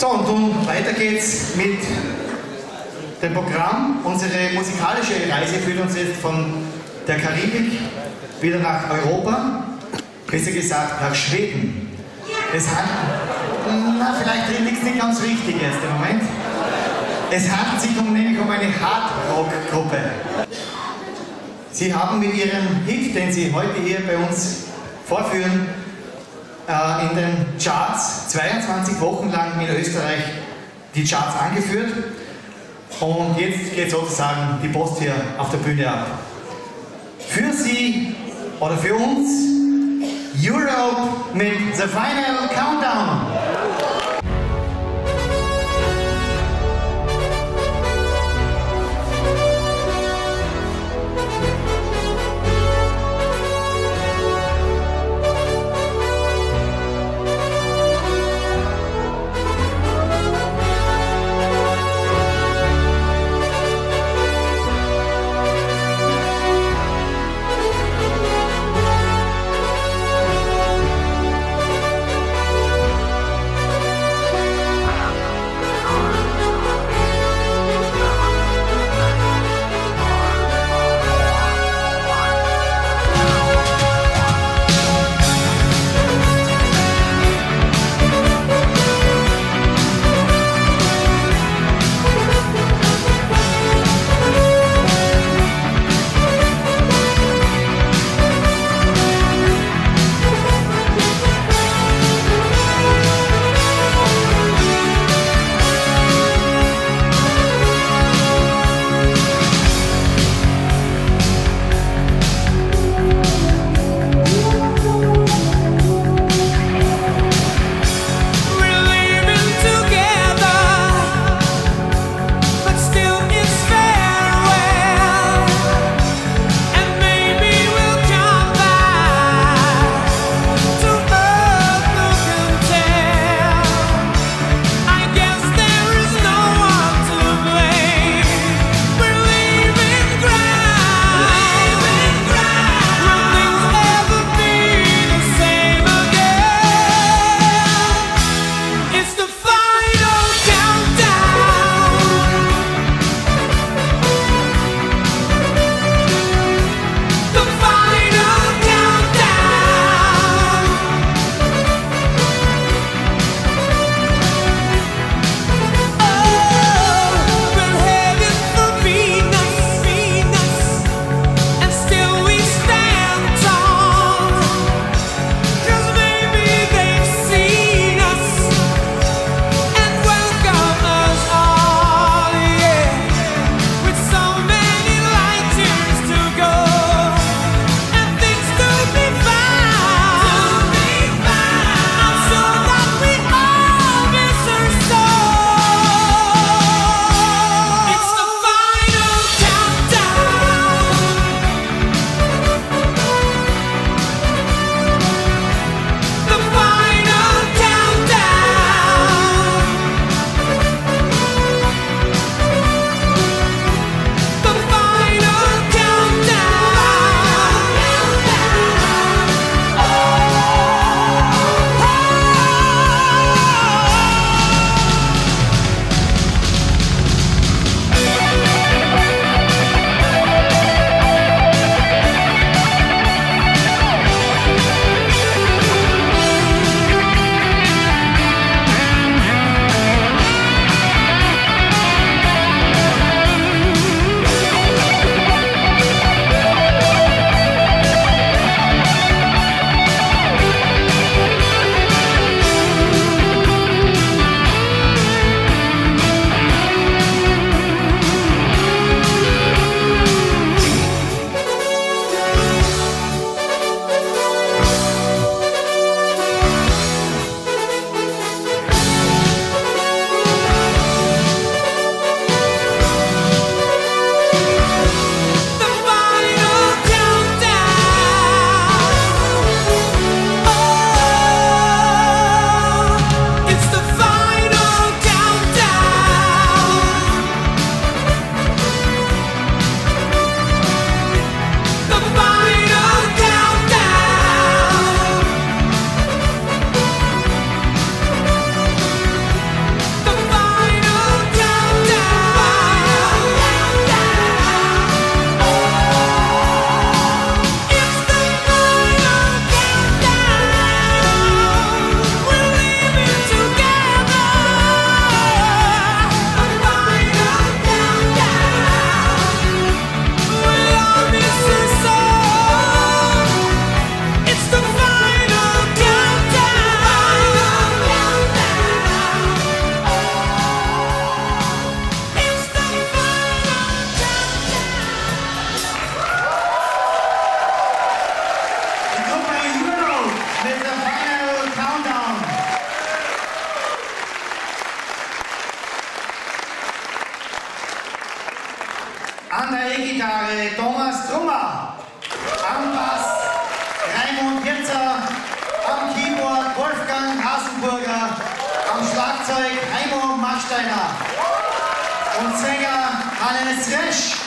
So, und nun weiter geht's mit dem Programm. Unsere musikalische Reise führt uns jetzt von der Karibik wieder nach Europa, besser gesagt nach Schweden. Es handelt, na, vielleicht es nicht ganz richtig jetzt im Moment. Es handelt sich um, nämlich um eine Hard-Rock-Gruppe. Sie haben mit ihrem Hit, den Sie heute hier bei uns vorführen, äh, in den Charts 22 Wochen lang in Österreich die Charts angeführt. Und jetzt geht sozusagen die Post hier auf der Bühne ab. Für Sie oder für uns Europe mit The Final Countdown. E-Gitarre Thomas Trummer. Am Bass Raimund Hirzer. Am Keyboard Wolfgang Hasenburger. Am Schlagzeug Heimo Machsteiner. Und Sänger Hannes Resch.